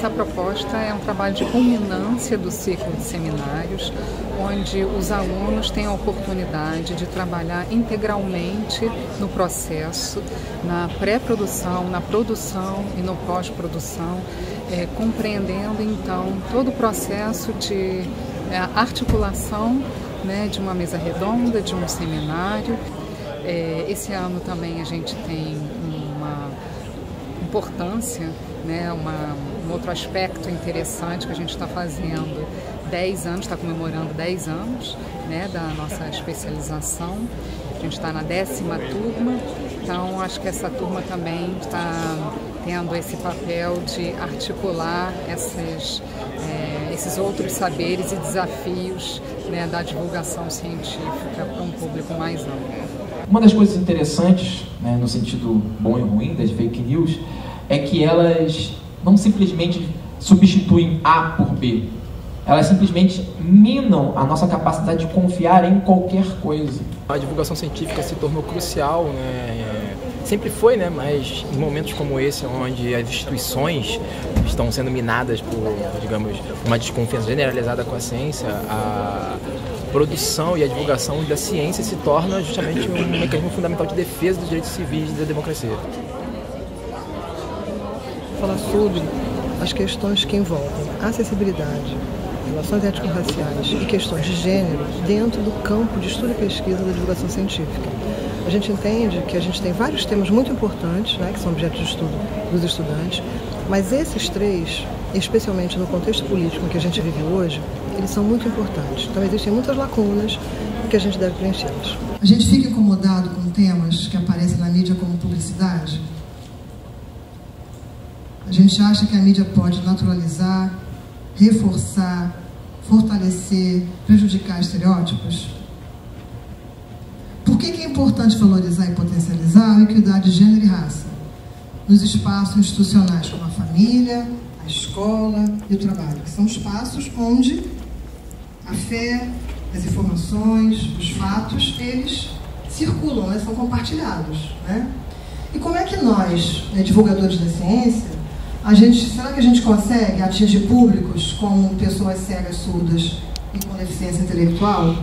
essa proposta é um trabalho de culminância do ciclo de seminários, onde os alunos têm a oportunidade de trabalhar integralmente no processo, na pré-produção, na produção e no pós-produção, é, compreendendo então todo o processo de é, articulação né, de uma mesa redonda, de um seminário. É, esse ano também a gente tem uma importância, né, uma, outro aspecto interessante que a gente está fazendo 10 anos, está comemorando 10 anos né, da nossa especialização. A gente está na décima turma, então acho que essa turma também está tendo esse papel de articular esses, é, esses outros saberes e desafios né, da divulgação científica para um público mais amplo. Uma das coisas interessantes, né, no sentido bom e ruim das fake news, é que elas não simplesmente substituem A por B. Elas simplesmente minam a nossa capacidade de confiar em qualquer coisa. A divulgação científica se tornou crucial, né? sempre foi, né? Mas em momentos como esse, onde as instituições estão sendo minadas por, digamos, uma desconfiança generalizada com a ciência, a produção e a divulgação da ciência se torna justamente um mecanismo fundamental de defesa dos direitos civis e da democracia. Falar sobre as questões que envolvem acessibilidade, relações étnico-raciais e questões de gênero dentro do campo de estudo e pesquisa da divulgação científica. A gente entende que a gente tem vários temas muito importantes, né, que são objeto de estudo dos estudantes, mas esses três, especialmente no contexto político que a gente vive hoje, eles são muito importantes. Então existem muitas lacunas que a gente deve preenchê-las. A gente fica incomodado com temas que aparecem na mídia como publicidade? A gente acha que a mídia pode naturalizar, reforçar, fortalecer, prejudicar estereótipos? Por que, é importante valorizar e potencializar a equidade de gênero e raça nos espaços institucionais como a família, a escola e o trabalho, são espaços onde a fé, as informações, os fatos, eles circulam, né, são compartilhados. Né? E como é que nós, né, divulgadores da ciência, a gente, será que a gente consegue atingir públicos como pessoas cegas, surdas e com deficiência intelectual?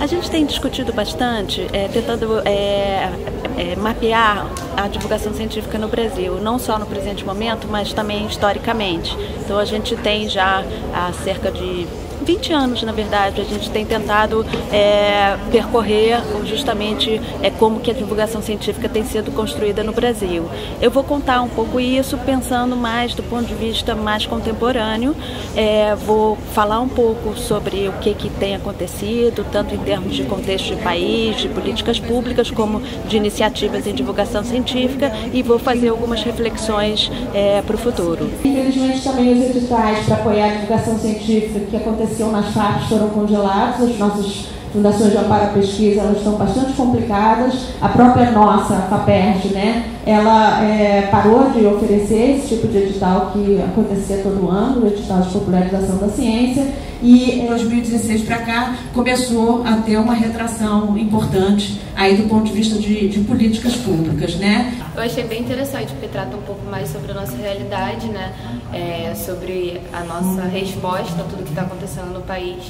A gente tem discutido bastante, é, tentando é, é, mapear a divulgação científica no Brasil, não só no presente momento, mas também historicamente. Então a gente tem já há cerca de 20 anos, na verdade, a gente tem tentado é, percorrer justamente é, como que a divulgação científica tem sido construída no Brasil. Eu vou contar um pouco isso pensando mais do ponto de vista mais contemporâneo, é, vou falar um pouco sobre o que, que tem acontecido, tanto em termos de contexto de país, de políticas públicas, como de iniciativas em divulgação científica e vou fazer algumas reflexões é, para o futuro. Infelizmente também os editais para apoiar a divulgação científica que aconteceu aconteciam nas FAPs foram congelados, as nossas fundações de amparo à pesquisa elas estão bastante complicadas, a própria nossa, a FAPERJ, né, ela é, parou de oferecer esse tipo de edital que acontecia todo ano, o edital de popularização da ciência, e em 2016 para cá começou a ter uma retração importante aí do ponto de vista de, de, políticas públicas, né? Eu achei bem interessante porque trata um pouco mais sobre a nossa realidade, né? É, sobre a nossa resposta a tudo que está acontecendo no país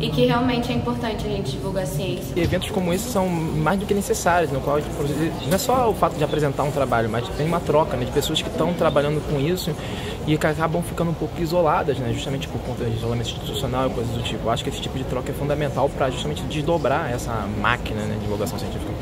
e que realmente é importante a gente divulgar a ciência. E eventos como esse são mais do que necessários, no qual não é só o fato de apresentar um trabalho, mas tem uma troca né, de pessoas que estão trabalhando com isso e que acabam ficando um pouco isoladas, né, justamente por conta de isolamento institucional e coisas do tipo. Eu acho que esse tipo de troca é fundamental para justamente desdobrar essa máquina né, de divulgação científica.